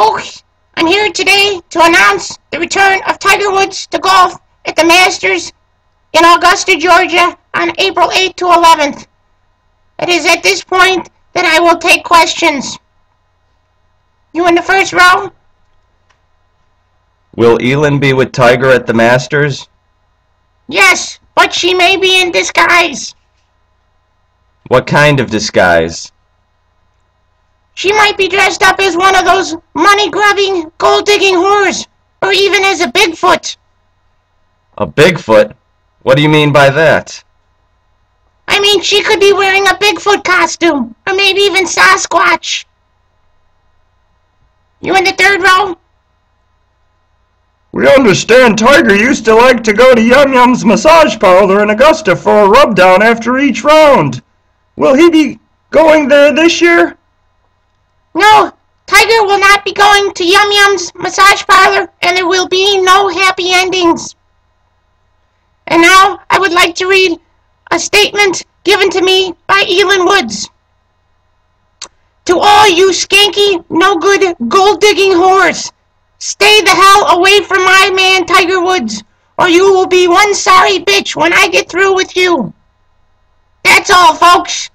folks. I'm here today to announce the return of Tiger Woods to golf at the Masters in Augusta, Georgia on April 8th to 11th. It is at this point that I will take questions. You in the first row? Will Elin be with Tiger at the Masters? Yes, but she may be in disguise. What kind of disguise? She might be dressed up as one of those money-grubbing, gold-digging whores, or even as a Bigfoot. A Bigfoot? What do you mean by that? I mean, she could be wearing a Bigfoot costume, or maybe even Sasquatch. You in the third row? We understand Tiger used to like to go to Yum Yum's massage parlor in Augusta for a rub down after each round. Will he be going there this year? No, Tiger will not be going to Yum Yum's massage parlor, and there will be no happy endings. And now I would like to read a statement given to me by Elin Woods. To all you skanky, no good, gold digging whores, stay the hell away from my man Tiger Woods, or you will be one sorry bitch when I get through with you. That's all, folks.